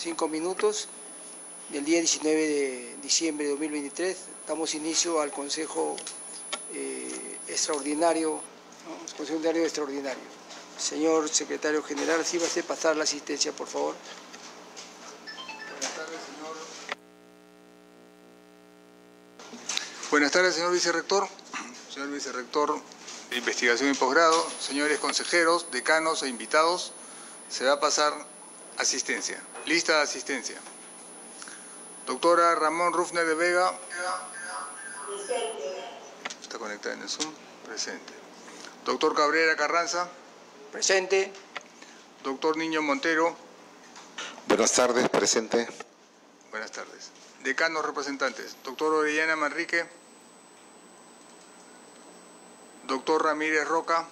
cinco minutos del día 19 de diciembre de 2023. Damos inicio al Consejo eh, Extraordinario. Consejo Extraordinario Extraordinario. Señor Secretario General, si va a pasar la asistencia, por favor. Buenas tardes, señor. Buenas tardes, señor vicerrector. Señor vicerrector de Investigación y Posgrado, señores consejeros, decanos e invitados, se va a pasar asistencia. Lista de asistencia. Doctora Ramón Rufner de Vega. Está conectada en el Zoom. Presente. Doctor Cabrera Carranza. Presente. Doctor Niño Montero. Buenas tardes, presente. Buenas tardes. Decanos representantes. Doctor Orellana Manrique. Doctor Ramírez Roca.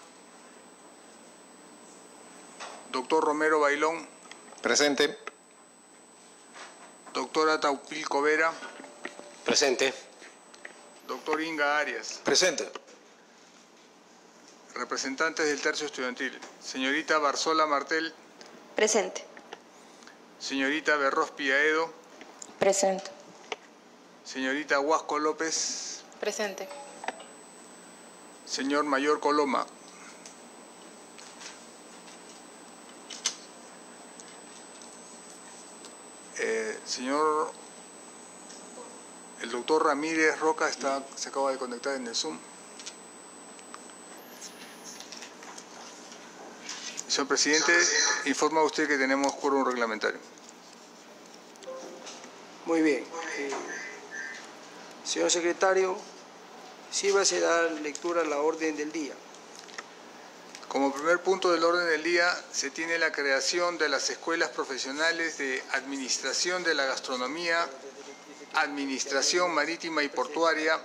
Doctor Romero Bailón. Presente. Doctora Taupil Covera. Presente. Doctor Inga Arias. Presente. Representantes del tercio estudiantil. Señorita Barzola Martel. Presente. Señorita Berros Piaedo. Presente. Señorita Huasco López. Presente. Señor Mayor Coloma. Eh, señor, el doctor Ramírez Roca está, se acaba de conectar en el Zoom. Señor presidente, informa usted que tenemos quórum reglamentario. Muy bien. Eh, señor secretario, sí va a se dar lectura a la orden del día. Como primer punto del orden del día se tiene la creación de las escuelas profesionales de Administración de la Gastronomía, Administración Marítima y Portuaria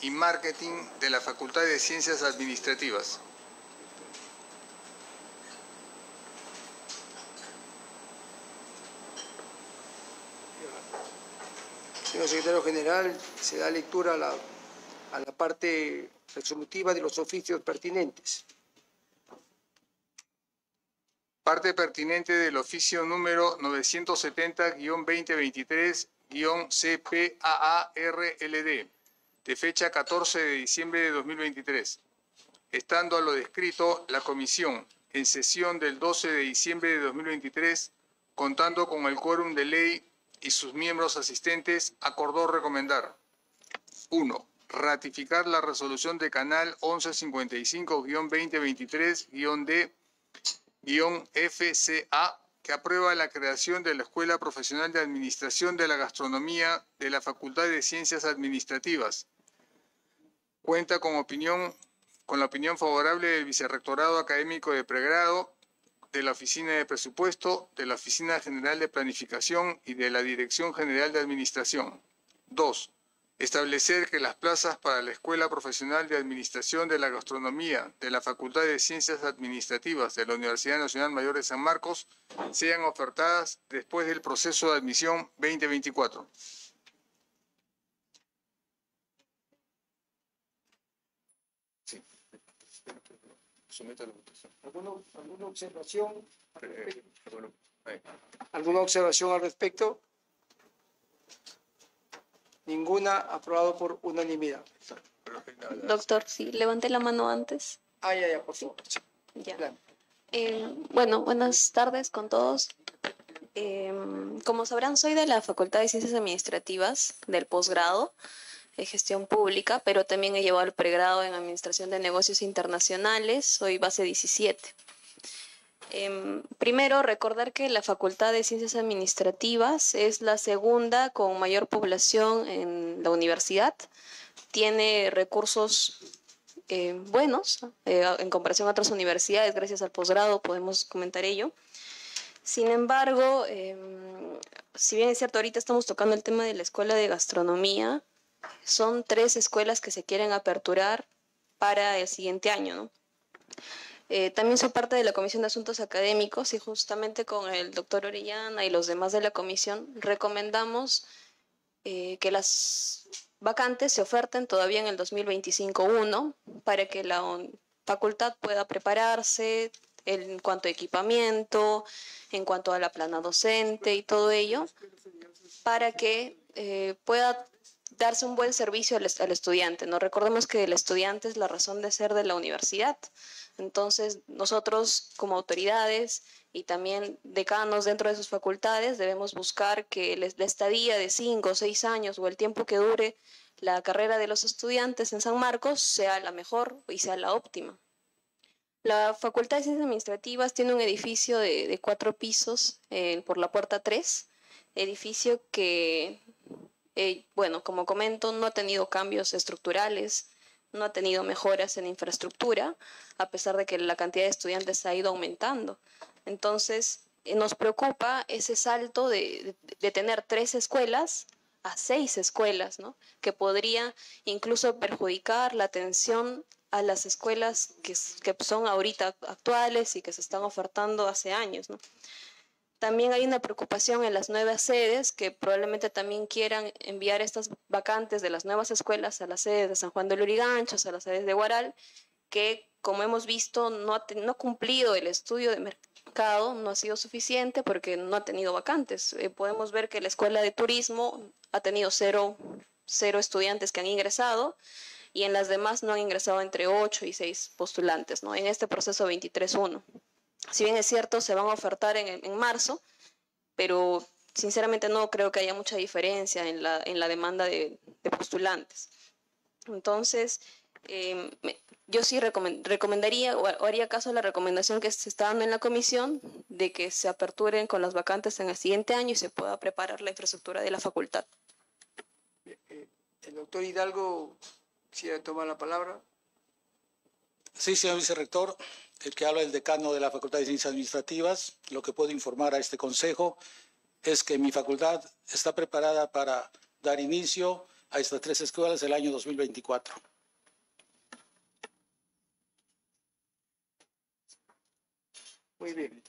y Marketing de la Facultad de Ciencias Administrativas. Señor secretario general, se da lectura a la, parte resolutiva de los oficios pertinentes. Parte pertinente del oficio número 970-2023-CPAARLD, de fecha 14 de diciembre de 2023. Estando a lo descrito, la comisión, en sesión del 12 de diciembre de 2023, contando con el quórum de ley y sus miembros asistentes, acordó recomendar 1. Ratificar la resolución de Canal 1155-2023-D FCA que aprueba la creación de la Escuela Profesional de Administración de la Gastronomía de la Facultad de Ciencias Administrativas. Cuenta con opinión con la opinión favorable del Vicerrectorado Académico de Pregrado, de la Oficina de Presupuesto, de la Oficina General de Planificación y de la Dirección General de Administración. 2. Establecer que las plazas para la Escuela Profesional de Administración de la Gastronomía de la Facultad de Ciencias Administrativas de la Universidad Nacional Mayor de San Marcos sean ofertadas después del proceso de admisión 2024. Sí. Someto a la votación. ¿Alguna, alguna observación? Eh. ¿Alguna observación al respecto? Ninguna, aprobado por unanimidad. Doctor, sí, levanté la mano antes. Ah, ya, ya, por favor. Sí, Ya. Eh, bueno, buenas tardes con todos. Eh, como sabrán, soy de la Facultad de Ciencias Administrativas del posgrado de Gestión Pública, pero también he llevado el pregrado en Administración de Negocios Internacionales. Soy base 17. Em, primero, recordar que la Facultad de Ciencias Administrativas es la segunda con mayor población en la universidad. Tiene recursos eh, buenos eh, en comparación a otras universidades, gracias al posgrado podemos comentar ello. Sin embargo, em, si bien es cierto, ahorita estamos tocando el tema de la escuela de gastronomía, son tres escuelas que se quieren aperturar para el siguiente año, ¿no? Eh, también soy parte de la Comisión de Asuntos Académicos y justamente con el doctor Orellana y los demás de la comisión recomendamos eh, que las vacantes se oferten todavía en el 2025-1 para que la facultad pueda prepararse, en cuanto a equipamiento, en cuanto a la plana docente y todo ello, para que eh, pueda darse un buen servicio al, al, estudiante. ¿no? Recordemos que el estudiante es la razón de ser de la universidad. Entonces, nosotros como autoridades y también decanos dentro de sus facultades debemos buscar que la estadía de cinco o seis años o el tiempo que dure la carrera de los estudiantes en San Marcos sea la mejor y sea la óptima. La Facultad de Ciencias Administrativas tiene un edificio de, cuatro pisos eh, por la puerta 3, edificio que, eh, bueno, como comento, no ha tenido cambios estructurales, no ha tenido mejoras en infraestructura, a pesar de que la cantidad de estudiantes ha ido aumentando. Entonces, eh, nos preocupa ese salto de, de, tener tres escuelas a seis escuelas, ¿no? que podría incluso perjudicar la atención a las escuelas que, que, son ahorita actuales y que se están ofertando hace años. ¿no? También hay una preocupación en las nuevas sedes que probablemente también quieran enviar estas vacantes de las nuevas escuelas a las sedes de San Juan de Luriganchos, a las sedes de Guaral, que como hemos visto no ha, no ha cumplido el estudio de mercado, no ha sido suficiente porque no ha tenido vacantes. Eh, podemos ver que la escuela de turismo ha tenido cero, cero estudiantes que han ingresado y en las demás no han ingresado entre 8 y 6 postulantes, ¿no? En este proceso 23-1. Si bien es cierto, se van a ofertar en, en, marzo, pero sinceramente no creo que haya mucha diferencia en la, en la demanda de, de postulantes. Entonces, eh, me, yo sí recomend, recomendaría o, o haría caso a la recomendación que se está dando en la comisión de que se aperturen con las vacantes en el siguiente año y se pueda preparar la infraestructura de la facultad. El doctor Hidalgo quisiera tomar la palabra. Sí, señor vicerrector, el que habla el decano de la Facultad de Ciencias Administrativas, lo que puedo informar a este consejo es que mi facultad está preparada para dar inicio a estas tres escuelas el año 2024. Muy bien.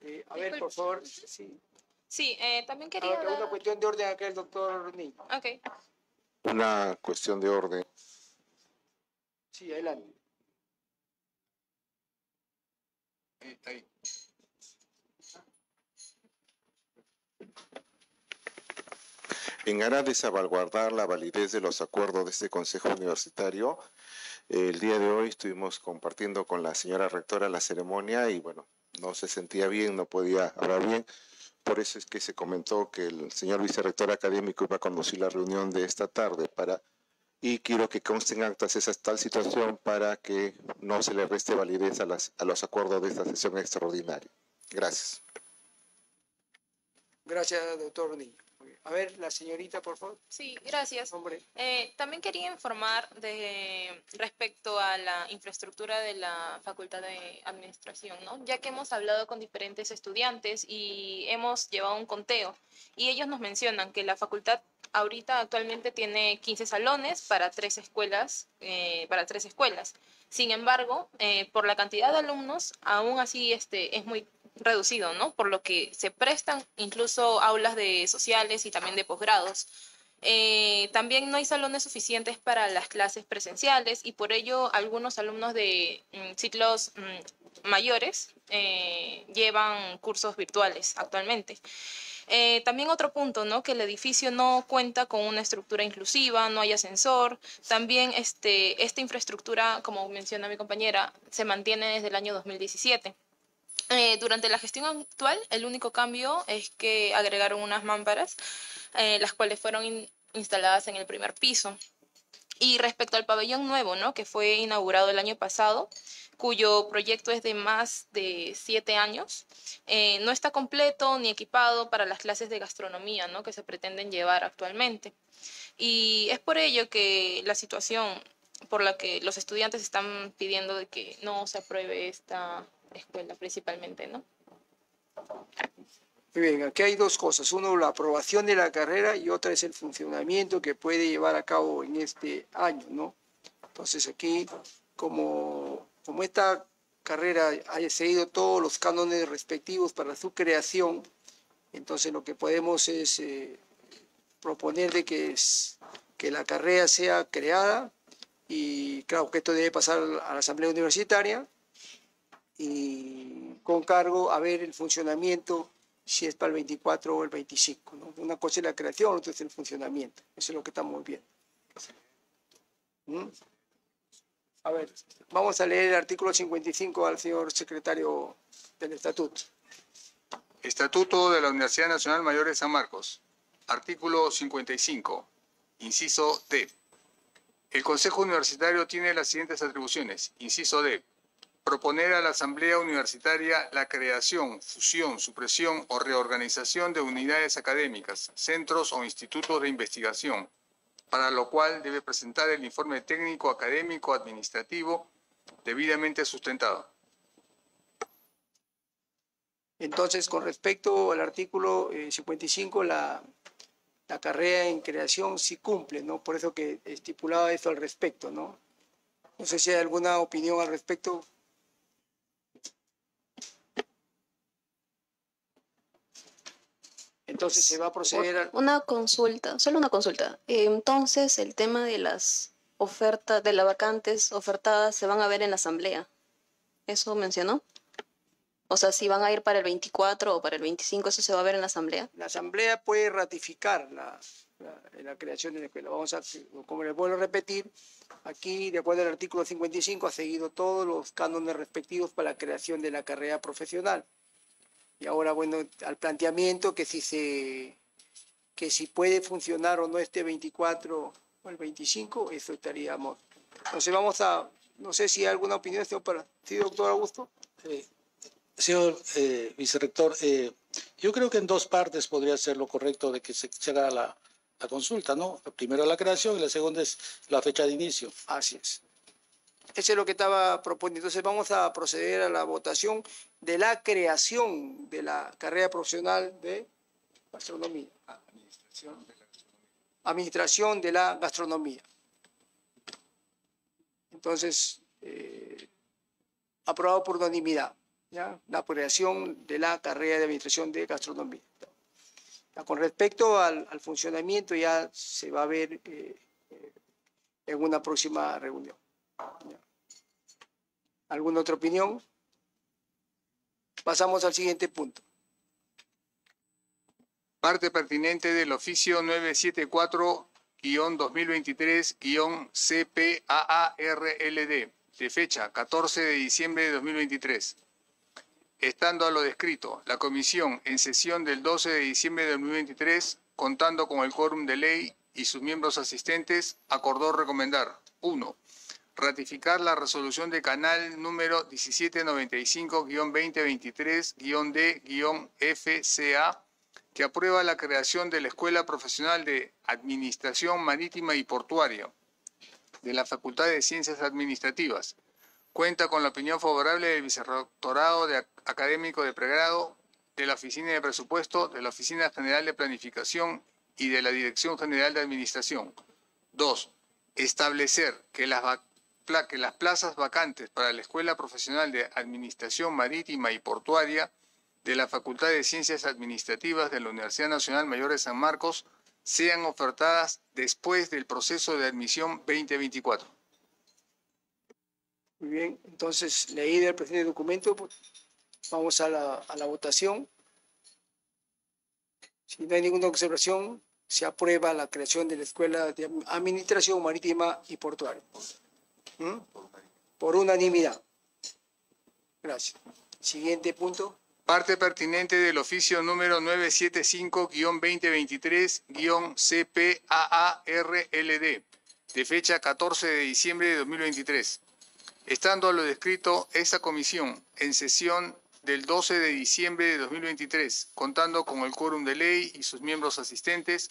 Eh, a ver, por favor. Sí, sí eh, también quería... Una cuestión de orden acá el doctor Niño. Ok. Una cuestión de orden. Sí, adelante. En aras de salvaguardar la validez de los acuerdos de este Consejo Universitario, el día de hoy estuvimos compartiendo con la señora rectora la ceremonia y bueno, no se sentía bien, no podía hablar bien. Por eso es que se comentó que el señor vicerrector académico iba a conducir la reunión de esta tarde para y quiero que consten actas esa tal situación para que no se le reste validez a, las, a los acuerdos de esta sesión extraordinaria. Gracias. Gracias, doctor Niño. A ver, la señorita, por favor. Sí, gracias. Hombre. Eh, también quería informar de respecto a la infraestructura de la Facultad de Administración, ¿no? Ya que hemos hablado con diferentes estudiantes y hemos llevado un conteo y ellos nos mencionan que la facultad ahorita actualmente tiene 15 salones para tres escuelas, eh, para tres escuelas. Sin embargo, eh, por la cantidad de alumnos, aún así este, es muy reducido, ¿no? Por lo que se prestan incluso aulas de sociales y también de posgrados. Eh, también no hay salones suficientes para las clases presenciales y por ello algunos alumnos de mm, ciclos mm, mayores eh, llevan cursos virtuales actualmente. Eh, también otro punto, ¿no? Que el edificio no cuenta con una estructura inclusiva, no hay ascensor. También este, esta infraestructura, como menciona mi compañera, se mantiene desde el año 2017. Eh, durante la gestión actual, el único cambio es que agregaron unas mámparas, eh, las cuales fueron in instaladas en el primer piso. Y respecto al pabellón nuevo, ¿no? que fue inaugurado el año pasado, cuyo proyecto es de más de siete años, eh, no está completo ni equipado para las clases de gastronomía ¿no? que se pretenden llevar actualmente. Y es por ello que la situación por la que los estudiantes están pidiendo de que no se apruebe esta escuela principalmente, ¿no? Muy bien, aquí hay dos cosas. Uno, la aprobación de la carrera y otra es el funcionamiento que puede llevar a cabo en este año, ¿no? Entonces aquí, como, como esta carrera haya seguido todos los cánones respectivos para su creación, entonces lo que podemos es eh, proponer de que, es, que la carrera sea creada y claro que esto debe pasar a la asamblea universitaria y con cargo a ver el funcionamiento, si es para el 24 o el 25. ¿no? Una cosa es la creación, otra es el funcionamiento. Eso es lo que estamos viendo. ¿Mm? A ver, vamos a leer el artículo 55 al señor secretario del Estatuto. Estatuto de la Universidad Nacional Mayor de San Marcos. Artículo 55. Inciso D. El Consejo Universitario tiene las siguientes atribuciones. Inciso D. Proponer a la Asamblea Universitaria la creación, fusión, supresión o reorganización de unidades académicas, centros o institutos de investigación, para lo cual debe presentar el informe técnico, académico, administrativo debidamente sustentado. Entonces, con respecto al artículo eh, 55, la, la carrera en creación sí cumple, ¿no? Por eso que estipulaba eso al respecto, ¿no? No sé si hay alguna opinión al respecto. Entonces se va a proceder al... Una consulta, solo una consulta. Entonces, el tema de las ofertas, de las vacantes ofertadas, se van a ver en la asamblea. ¿Eso mencionó? O sea, si van a ir para el 24 o para el 25, ¿eso se va a ver en la asamblea? La Asamblea puede ratificar la, la- la creación de la escuela. Vamos a, como les vuelvo a repetir, aquí, de acuerdo al artículo 55, ha seguido todos los cánones respectivos para la creación de la carrera profesional. Y ahora, bueno, al planteamiento que si se que si puede funcionar o no este 24 o el 25, eso estaríamos. Entonces vamos a, no sé si hay alguna opinión, señor para, sí, doctor Augusto. Eh, Señor eh, vicerrector, eh, yo creo que en dos partes podría ser lo correcto de que se, se haga la, la consulta, ¿no? Primero la creación y la segunda es la fecha de inicio. Así es. Eso es lo que estaba proponiendo. Entonces vamos a proceder a la votación de la creación de la carrera profesional de gastronomía. Administración de la gastronomía. Entonces, eh, aprobado por unanimidad, ¿ya? La creación de la carrera de administración de gastronomía. Ya, Con respecto al, al funcionamiento ya se va a ver eh, eh, en una próxima reunión. ¿Alguna otra opinión? Pasamos al siguiente punto. Parte pertinente del oficio 974-2023-CPAARLD, de fecha 14 de diciembre de 2023. Estando a lo descrito, la comisión en sesión del 12 de diciembre de 2023, contando con el quórum de ley y sus miembros asistentes, acordó recomendar 1. Ratificar la resolución de canal número 1795-2023-D-FCA que aprueba la creación de la Escuela Profesional de Administración Marítima y Portuaria de la Facultad de Ciencias Administrativas. Cuenta con la opinión favorable del Vicerrectorado de Ac- Académico de Pregrado, de la Oficina de Presupuesto, de la Oficina General de Planificación y de la Dirección General de Administración. 2. Establecer que las, que las plazas vacantes para la Escuela Profesional de Administración Marítima y Portuaria de la Facultad de Ciencias Administrativas de la Universidad Nacional Mayor de San Marcos sean ofertadas después del proceso de admisión 2024. Muy bien, entonces leí del presente documento, pues, vamos a la, a la votación. Si no hay ninguna observación, se aprueba la creación de la Escuela de Administración Marítima y Portuaria. ¿Mm? Por unanimidad. Gracias. Siguiente punto. Parte pertinente del oficio número 975-2023-CPAARLD, de fecha 14 de diciembre de 2023. Estando a lo descrito, esta comisión, en sesión del 12 de diciembre de 2023, contando con el quórum de ley y sus miembros asistentes,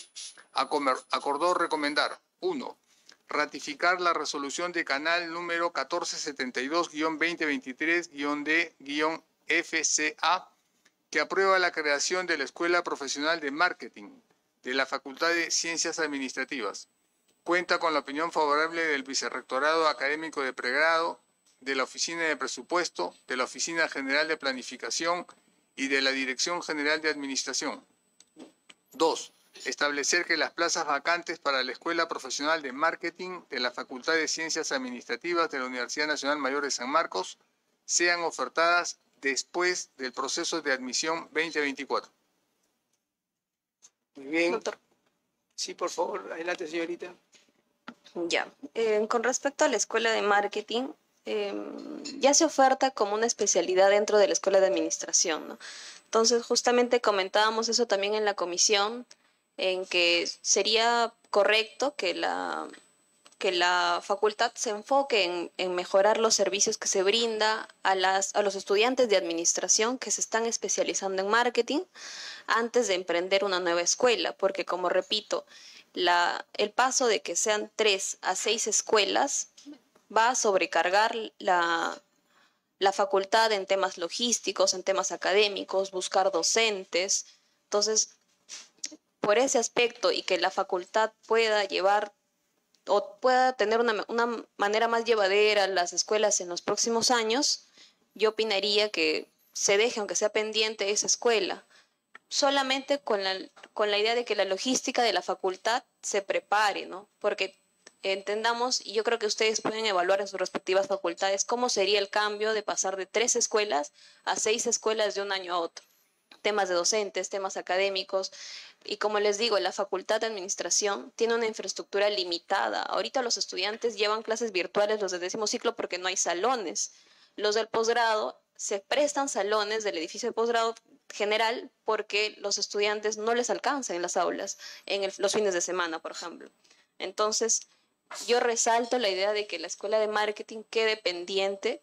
acordó recomendar 1. Ratificar la resolución de canal número 1472-2023-D-FCA que aprueba la creación de la Escuela Profesional de Marketing de la Facultad de Ciencias Administrativas. Cuenta con la opinión favorable del Vicerrectorado Académico de Pregrado, de la Oficina de Presupuesto, de la Oficina General de Planificación y de la Dirección General de Administración. 2. Establecer que las plazas vacantes para la Escuela Profesional de Marketing de la Facultad de Ciencias Administrativas de la Universidad Nacional Mayor de San Marcos sean ofertadas después del proceso de admisión 2024. Muy bien. Doctor. Sí, por favor, adelante, señorita. Ya, eh, con respecto a la escuela de marketing, eh, ya se oferta como una especialidad dentro de la escuela de administración, ¿no? Entonces, justamente comentábamos eso también en la comisión, en que sería correcto que la, que la facultad se enfoque en, en mejorar los servicios que se brinda a, las, a los estudiantes de administración que se están especializando en marketing antes de emprender una nueva escuela, porque como repito, la, el paso de que sean tres a seis escuelas va a sobrecargar la, la facultad en temas logísticos, en temas académicos, buscar docentes. Entonces, por ese aspecto y que la facultad pueda llevar o pueda tener una, una manera más llevadera las escuelas en los próximos años, yo opinaría que se deje, aunque sea pendiente, esa escuela solamente con la, con la idea de que la logística de la facultad se prepare, ¿no? Porque entendamos, y yo creo que ustedes pueden evaluar en sus respectivas facultades, cómo sería el cambio de pasar de tres escuelas a seis escuelas de un año a otro. Temas de docentes, temas académicos. Y como les digo, la facultad de administración tiene una infraestructura limitada. Ahorita los estudiantes llevan clases virtuales los de décimo ciclo porque no hay salones. Los del posgrado se prestan salones del edificio de posgrado general porque los estudiantes no les alcanzan en las aulas en los fines de semana, por ejemplo. Entonces, yo resalto la idea de que la escuela de marketing quede pendiente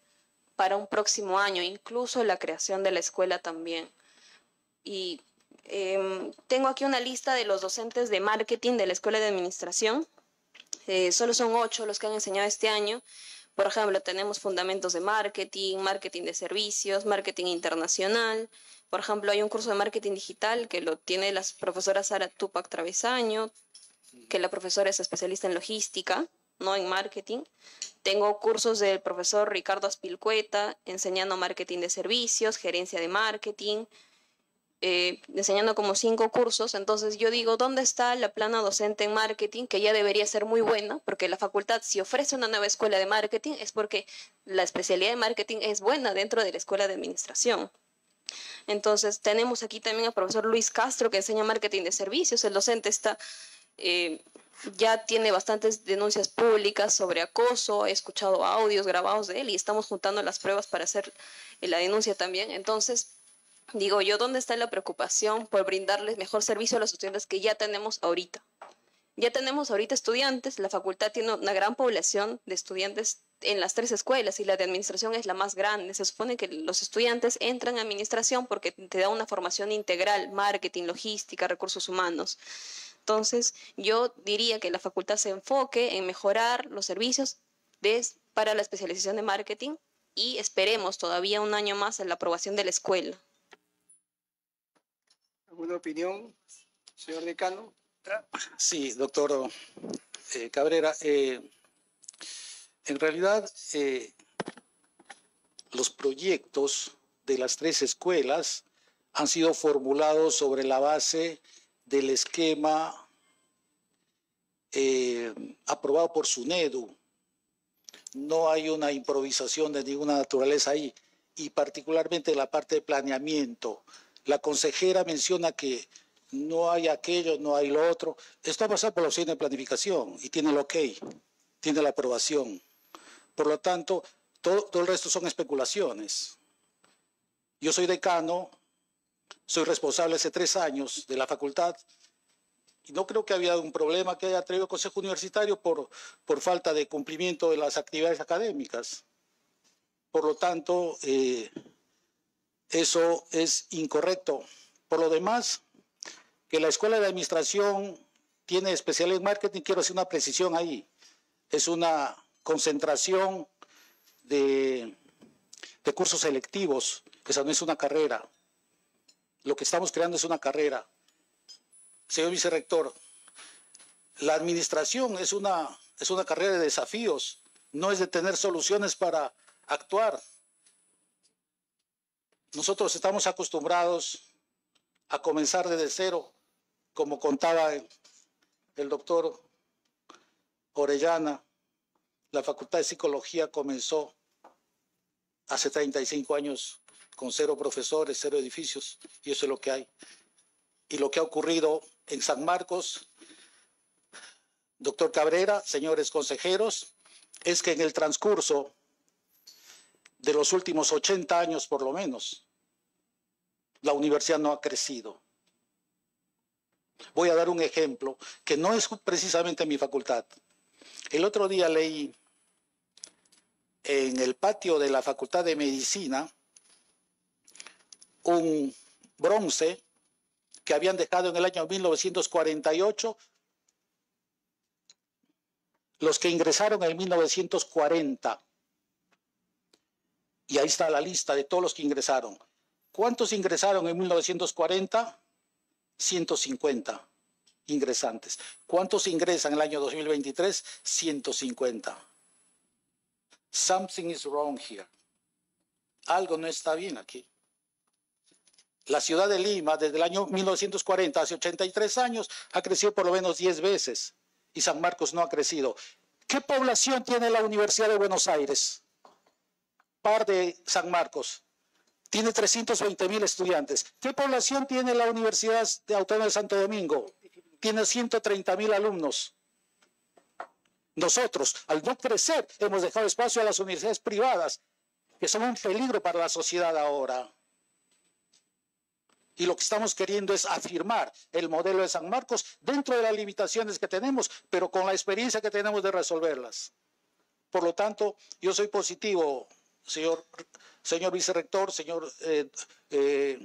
para un próximo año, incluso la creación de la escuela también. Y eh, tengo aquí una lista de los docentes de marketing de la escuela de administración. Eh, solo son ocho los que han enseñado este año. Por ejemplo, tenemos fundamentos de marketing, marketing de servicios, marketing internacional, por ejemplo, hay un curso de marketing digital que lo tiene la profesora Sara Tupac Travesaño, que la profesora es especialista en logística, no en marketing. Tengo cursos del profesor Ricardo Aspilcueta, enseñando marketing de servicios, gerencia de marketing, eh, enseñando como cinco cursos. Entonces yo digo, ¿dónde está la plana docente en marketing? Que ya debería ser muy buena, porque la facultad si ofrece una nueva escuela de marketing es porque la especialidad de marketing es buena dentro de la escuela de administración. Entonces, tenemos aquí también al profesor Luis Castro, que enseña marketing de servicios. El docente está, eh, ya tiene bastantes denuncias públicas sobre acoso. He escuchado audios grabados de él y estamos juntando las pruebas para hacer la denuncia también. Entonces, digo yo, ¿dónde está la preocupación por brindarles mejor servicio a los estudiantes que ya tenemos ahorita? Ya tenemos ahorita estudiantes, la facultad tiene una gran población de estudiantes en las tres escuelas y la de administración es la más grande. Se supone que los estudiantes entran a administración porque te da una formación integral, marketing, logística, recursos humanos. Entonces, yo diría que la facultad se enfoque en mejorar los servicios para la especialización de marketing y esperemos todavía un año más en la aprobación de la escuela. ¿Alguna opinión, señor decano? Sí, doctor eh, Cabrera. Eh, en realidad, eh, los proyectos de las tres escuelas han sido formulados sobre la base del esquema aprobado por SUNEDU. No hay una improvisación de ninguna naturaleza ahí. Y particularmente la parte de planeamiento. La consejera menciona que no hay aquello, no hay lo otro. Está pasado por la oficina de planificación y tiene el ok, tiene la aprobación. Por lo tanto, todo, el resto son especulaciones. Yo soy decano, soy responsable hace tres años de la facultad y no creo que había un problema que haya traído el Consejo Universitario por, por falta de cumplimiento de las actividades académicas. Por lo tanto, eh, eso es incorrecto. Por lo demás, que la Escuela de Administración tiene especialidad en marketing, quiero hacer una precisión ahí. Es una concentración de, cursos selectivos. Esa no es una carrera. Lo que estamos creando es una carrera. Señor vicerrector, la administración es una, es una carrera de desafíos, no es de tener soluciones para actuar. Nosotros estamos acostumbrados a comenzar desde cero, como contaba el doctor Orellana, la Facultad de Psicología comenzó hace 35 años con cero profesores, cero edificios, y eso es lo que hay. Y lo que ha ocurrido en San Marcos, doctor Cabrera, señores consejeros, es que en el transcurso de los últimos 80 años por lo menos, la universidad no ha crecido. Voy a dar un ejemplo que no es precisamente mi facultad. El otro día leí en el patio de la Facultad de Medicina un bronce que habían dejado en el año 1948 los que ingresaron en 1940. Y ahí está la lista de todos los que ingresaron. ¿Cuántos ingresaron en 1940? 150 ingresantes. ¿Cuántos ingresan en el año 2023? 150. Something is wrong here. Algo no está bien aquí. La ciudad de Lima, desde el año 1940, hace 83 años, ha crecido por lo menos 10 veces y San Marcos no ha crecido. ¿Qué población tiene la Universidad de Buenos Aires? Par de San Marcos. Tiene 320 mil estudiantes. ¿Qué población tiene la Universidad Autónoma de Santo Domingo? Tiene 130 mil alumnos. Nosotros, al no crecer, hemos dejado espacio a las universidades privadas, que son un peligro para la sociedad ahora. Y lo que estamos queriendo es afirmar el modelo de San Marcos dentro de las limitaciones que tenemos, pero con la experiencia que tenemos de resolverlas. Por lo tanto, yo soy positivo, señor, señor vicerrector, señor, eh, eh,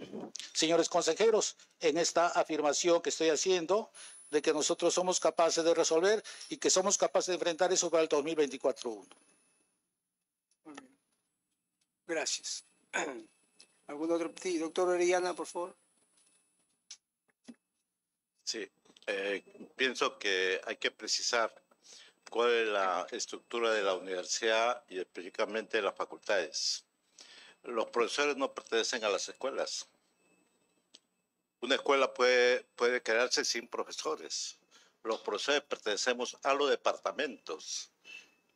señores consejeros, en esta afirmación que estoy haciendo de que nosotros somos capaces de resolver y que somos capaces de enfrentar eso para el 2024 Gracias. ¿Algún otro? Sí, doctor Orellana, por favor. Sí, eh, pienso que hay que precisar cuál es la estructura de la universidad y específicamente de las facultades. Los profesores no pertenecen a las escuelas. Una escuela puede, puede quedarse sin profesores. Los profesores pertenecemos a los departamentos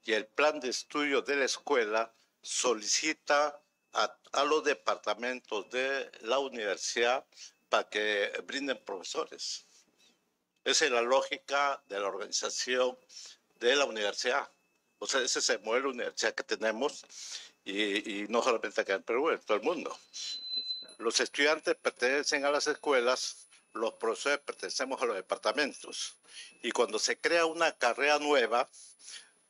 y el plan de estudio de la escuela solicita a, a los departamentos de la universidad para que brinden profesores. Esa es la lógica de la organización de la universidad. O sea, ese es el modelo de universidad que tenemos y, no solamente acá en Perú, en todo el mundo. Los estudiantes pertenecen a las escuelas, los profesores pertenecemos a los departamentos. Y cuando se crea una carrera nueva,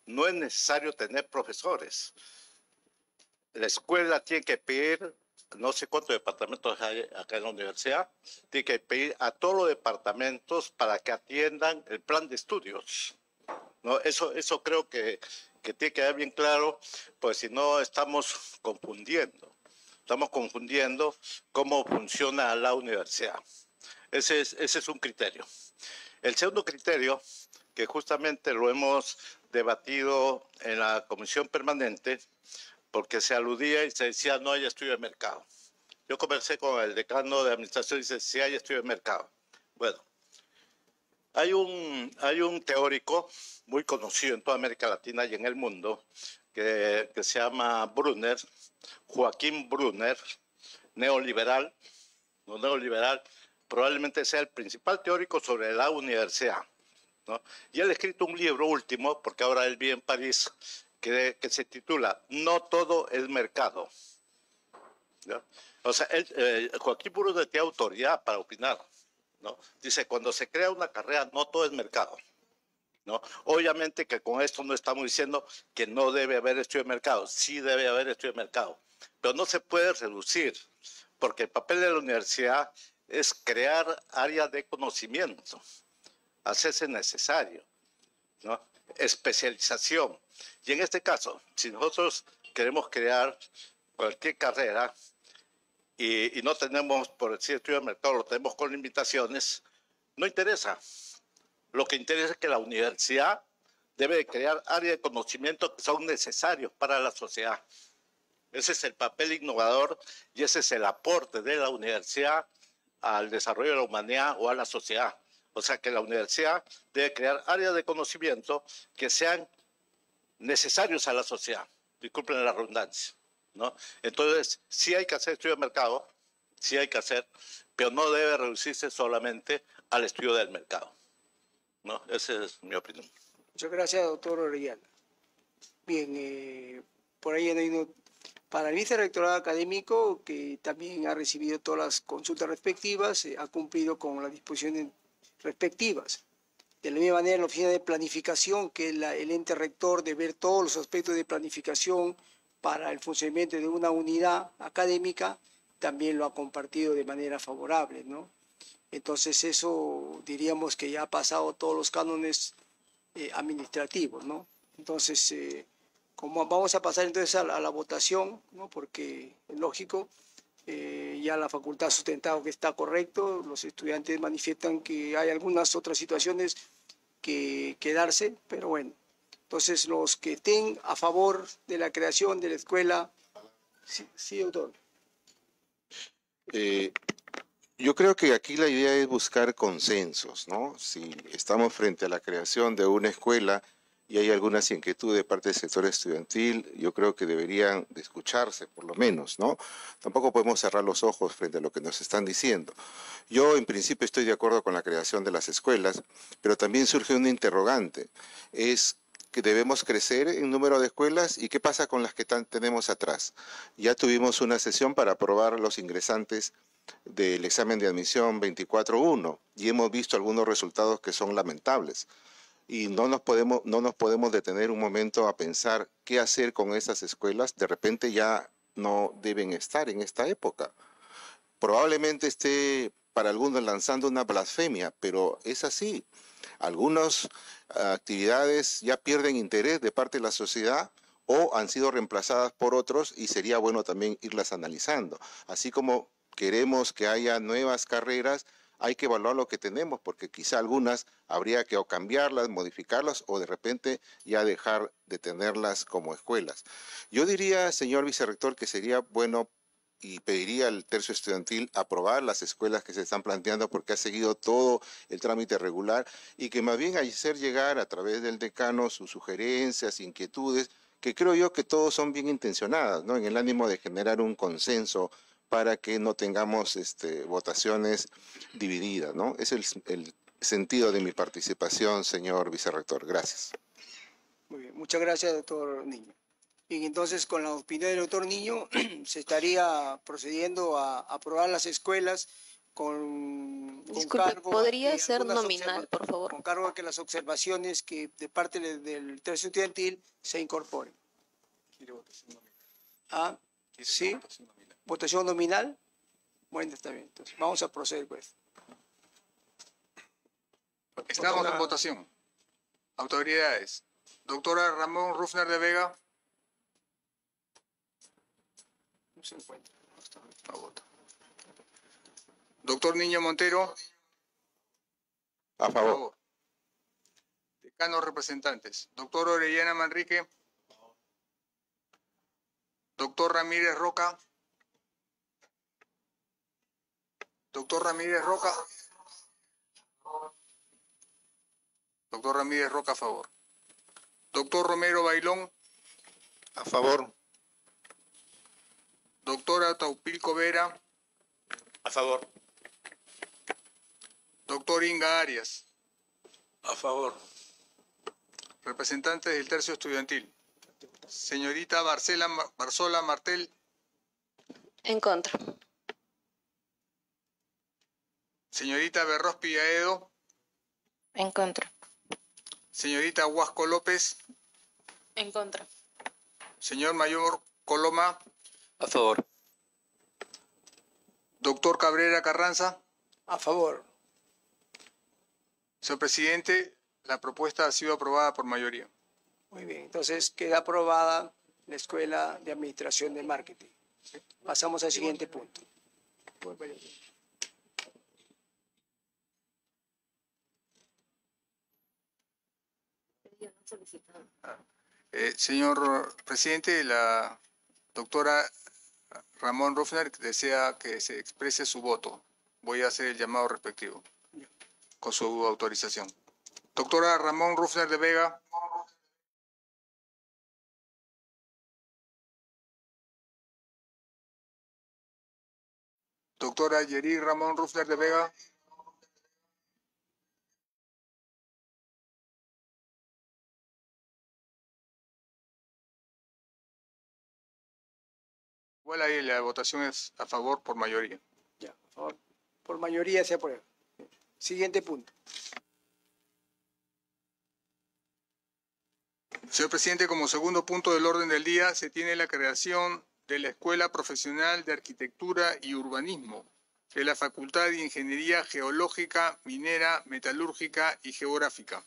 no es necesario tener profesores. La escuela tiene que pedir no sé cuántos departamentos hay acá en la universidad, tiene que pedir a todos los departamentos para que atiendan el plan de estudios. ¿no? Eso, eso creo que, que tiene que quedar bien claro, pues si no estamos confundiendo. Estamos confundiendo cómo funciona la universidad. Ese es, ese es un criterio. El segundo criterio, que justamente lo hemos debatido en la comisión permanente, porque se aludía y se decía no hay estudio de mercado. Yo conversé con el decano de administración y dice sí hay estudio de mercado. Bueno, hay un, hay teórico muy conocido en toda América Latina y en el mundo que, se llama Brunner, Joaquín Brunner, neoliberal, no neoliberal, probablemente sea el principal teórico sobre la universidad. ¿no? Y él ha escrito un libro último, porque ahora él vive en París, que, se titula No todo es mercado. O sea, eh, Joaquín Burúdez tiene autoridad para opinar. ¿No? Dice, cuando se crea una carrera, no todo es mercado. ¿no? Obviamente que con esto no estamos diciendo que no debe haber estudio de mercado. Sí debe haber estudio de mercado. Pero no se puede reducir, porque el papel de la universidad es crear áreas de conocimiento, hacerse necesario. ¿no? especialización. Y en este caso, si nosotros queremos crear cualquier carrera y, no tenemos, por decir, estudio de mercado, lo tenemos con limitaciones, no interesa. Lo que interesa es que la universidad debe crear áreas de conocimiento que son necesarios para la sociedad. Ese es el papel innovador y ese es el aporte de la universidad al desarrollo de la humanidad o a la sociedad. O sea que la universidad debe crear áreas de conocimiento que sean necesarios a la sociedad. Disculpen la redundancia. ¿No? Entonces, sí hay que hacer estudio de mercado, sí hay que hacer, pero no debe reducirse solamente al estudio del mercado. ¿no? Esa es mi opinión. Muchas gracias, doctor Orellana. Bien, eh, por ahí hay uno, para el vicerrectorado académico, que también ha recibido todas las consultas respectivas, eh, ha cumplido con las disposiciones respectivas. De la misma manera, la oficina de planificación, que es el ente rector de ver todos los aspectos de planificación para el funcionamiento de una unidad académica, también lo ha compartido de manera favorable, ¿no? Entonces eso diríamos que ya ha pasado todos los cánones eh, administrativos, ¿no? Entonces, eh, como vamos a pasar entonces a la, a la votación, ¿no? Porque es lógico, eh, ya la facultad ha sustentado que está correcto, los estudiantes manifiestan que hay algunas otras situaciones que quedarse, pero bueno. Entonces, los que estén a favor de la creación de la escuela, sí, sí doctor. Eh, yo creo que aquí la idea es buscar consensos, ¿no? Si estamos frente a la creación de una escuela y hay algunas inquietudes de parte del sector estudiantil, yo creo que deberían de escucharse, por lo menos, ¿no? Tampoco podemos cerrar los ojos frente a lo que nos están diciendo. Yo, en principio, estoy de acuerdo con la creación de las escuelas, pero también surge un interrogante. Es que debemos crecer en número de escuelas y qué pasa con las que tan- tenemos atrás. Ya tuvimos una sesión para aprobar los ingresantes del examen de admisión 24.1 y hemos visto algunos resultados que son lamentables. Y no nos, podemos, no nos podemos detener un momento a pensar qué hacer con esas escuelas. De repente ya no deben estar en esta época. Probablemente esté para algunos lanzando una blasfemia, pero es así. Algunas actividades ya pierden interés de parte de la sociedad o han sido reemplazadas por otros y sería bueno también irlas analizando. Así como queremos que haya nuevas carreras, hay que evaluar lo que tenemos, porque quizá algunas habría que cambiarlas, modificarlas o de repente ya dejar de tenerlas como escuelas. Yo diría, señor vicerrector, que sería bueno y pediría al tercio estudiantil aprobar las escuelas que se están planteando porque ha seguido todo el trámite regular y que más bien hacer llegar a través del decano sus sugerencias, inquietudes, que creo yo que todos son bien intencionadas, ¿no? En el ánimo de generar un consenso para que no tengamos este, votaciones divididas, ¿no? Es el, sentido de mi participación, señor vicerrector. Gracias. Muy bien, muchas gracias, doctor Niño. Bien, entonces, con la opinión del doctor Niño, se estaría procediendo a aprobar las escuelas con, con Disculpe, cargo a ¿podría que ser nominal, por favor? Con cargo a que las observaciones que de parte de- del tercio estudiantil se incorporen. Ah, sí, votación nominal. Bueno, está bien. Entonces, vamos a proceder, pues. Estamos en votación. Autoridades. Doctora Ramón Rufner de Vega. No se encuentra. Doctor Niño Montero. A favor. Decanos representantes. Doctor Orellana Manrique. Doctor Ramírez Roca. Doctor Ramírez Roca. Doctor Ramírez Roca a favor. Doctor Romero Bailón. A favor. Doctora Taupilco Vera. A favor. Doctor Inga Arias. A favor. Representantes del tercio estudiantil. Señorita Barcela, Barzola Martel. En contra. Señorita Berrospi Aedo. En contra. Señorita Huasco López. En contra. Señor Mayor Coloma. A favor. Doctor Cabrera Carranza. A favor. Señor presidente, la propuesta ha sido aprobada por mayoría. Muy bien. Entonces, queda aprobada la Escuela de Administración de Marketing. Pasamos al siguiente punto. Eh, señor presidente, la Doctora Ramón Rufner desea que se exprese su voto. Voy a hacer el llamado respectivo con su autorización. Doctora Ramón Rufner de Vega. Doctora Yeri Ramón Rufner de Vega. Ahí la votación es a favor por mayoría. Ya, por favor. Por mayoría se aprueba. Siguiente punto. Señor presidente, como segundo punto del orden del día se tiene la creación de la Escuela Profesional de Arquitectura y Urbanismo de la Facultad de Ingeniería Geológica, Minera, Metalúrgica y Geográfica.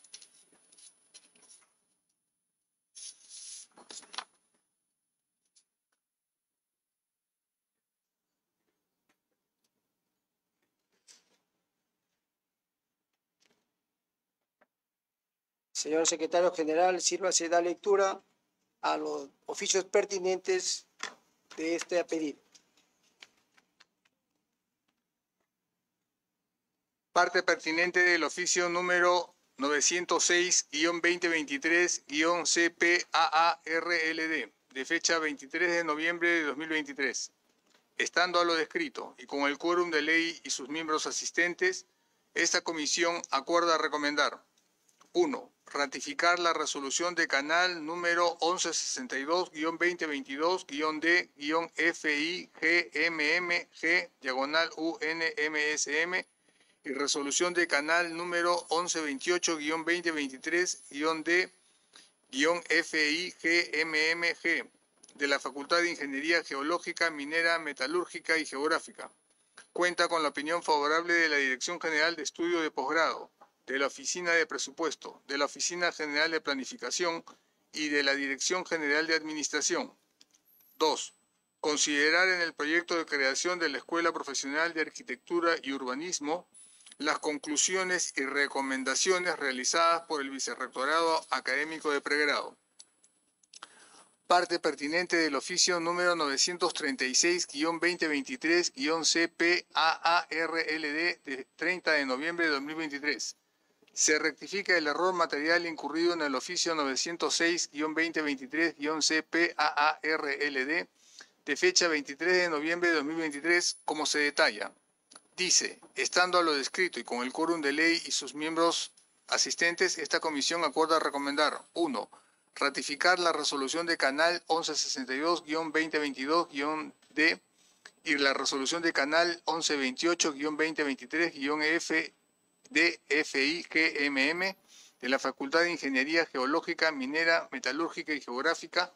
Señor secretario general, sírvase da lectura a los oficios pertinentes de este pedido. Parte pertinente del oficio número 906-2023-CPAARLD de fecha 23 de noviembre de 2023. Estando a lo descrito y con el quórum de ley y sus miembros asistentes, esta comisión acuerda recomendar 1. Ratificar la resolución de canal número 1162-2022-D-FI-GMMG, diagonal UNMSM, y resolución de canal número 1128-2023-D-FI-GMMG, de la Facultad de Ingeniería Geológica, Minera, Metalúrgica y Geográfica. Cuenta con la opinión favorable de la Dirección General de Estudio de Posgrado de la Oficina de Presupuesto, de la Oficina General de Planificación y de la Dirección General de Administración. 2. Considerar en el proyecto de creación de la Escuela Profesional de Arquitectura y Urbanismo las conclusiones y recomendaciones realizadas por el Vicerrectorado Académico de Pregrado. Parte pertinente del oficio número 936-2023-CPAARLD de 30 de noviembre de 2023 se rectifica el error material incurrido en el oficio 906-2023-CPAARLD de fecha 23 de noviembre de 2023, como se detalla. Dice, estando a lo descrito y con el quórum de ley y sus miembros asistentes, esta comisión acuerda recomendar 1. Ratificar la resolución de Canal 1162-2022-D y la resolución de Canal 1128-2023-F DFI-GMM de la Facultad de Ingeniería Geológica, Minera, Metalúrgica y Geográfica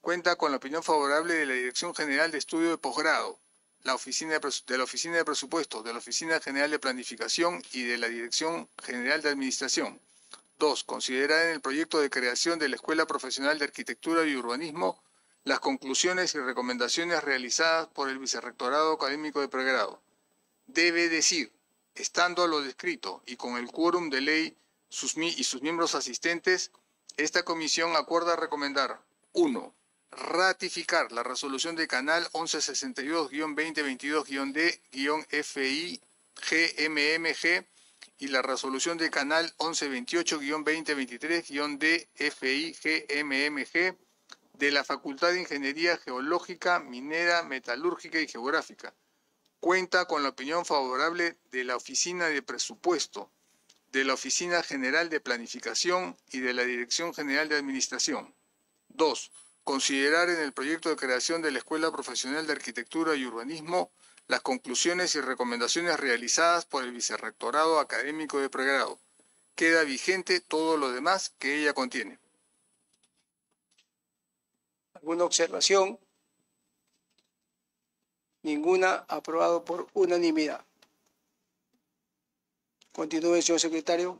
cuenta con la opinión favorable de la Dirección General de Estudio de Posgrado, oficina de, la Oficina de Presupuestos, de la Oficina General de Planificación y de la Dirección General de Administración. 2. Considerar en el proyecto de creación de la Escuela Profesional de Arquitectura y Urbanismo las conclusiones y recomendaciones realizadas por el Vicerrectorado Académico de Pregrado. Debe decir Estando a lo descrito y con el quórum de ley y sus miembros asistentes, esta comisión acuerda recomendar 1. Ratificar la resolución de Canal 1162-2022-D-FI-GMMG y la resolución de Canal 1128-2023-D-FI-GMMG de la Facultad de Ingeniería Geológica, Minera, Metalúrgica y Geográfica cuenta con la opinión favorable de la Oficina de Presupuesto, de la Oficina General de Planificación y de la Dirección General de Administración. 2. Considerar en el proyecto de creación de la Escuela Profesional de Arquitectura y Urbanismo las conclusiones y recomendaciones realizadas por el Vicerrectorado Académico de Pregrado. Queda vigente todo lo demás que ella contiene. ¿Alguna observación? Ninguna aprobado por unanimidad. Continúe, señor secretario.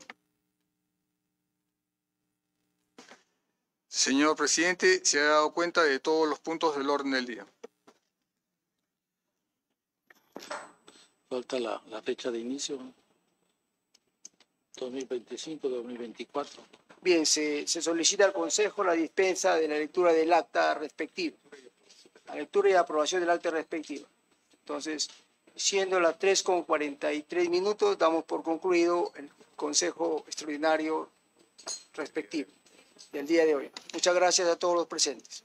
Señor presidente, se ha dado cuenta de todos los puntos del orden del día. Falta la, fecha de inicio. 2025-2024. Bien, se, se solicita al Consejo la dispensa de la lectura del acta respectiva. La lectura y aprobación del acta respectiva. Entonces, siendo las 3 con 43 minutos, damos por concluido el Consejo Extraordinario respectivo del día de hoy. Muchas gracias a todos los presentes.